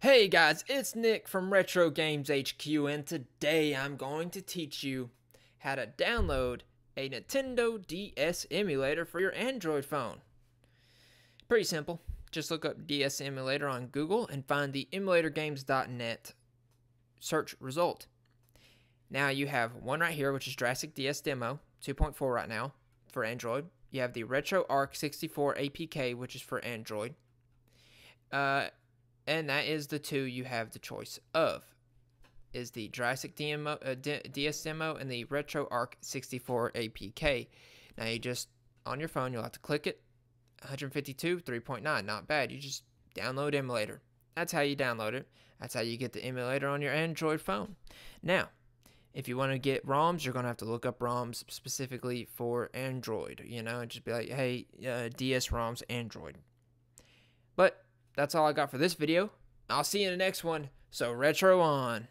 Hey guys, it's Nick from RetroGames HQ, and today I'm going to teach you how to download a Nintendo DS emulator for your Android phone. Pretty simple. Just look up DS emulator on Google and find the emulatorgames.net search result. Now you have one right here, which is DraStic DS Demo 2.4 right now for Android. You have the RetroArch 64 APK, which is for Android. Uh, and that is the two you have the choice of is the DraStic demo, uh, DS demo and the RetroArch 64 APK. Now you just on your phone you'll have to click it. 152 3.9, not bad. You just download emulator. That's how you download it. That's how you get the emulator on your Android phone. Now, if you want to get ROMs, you're going to have to look up ROMs specifically for Android, you know, and just be like, hey, uh, DS ROMs Android. But that's all I got for this video. I'll see you in the next one. So retro on.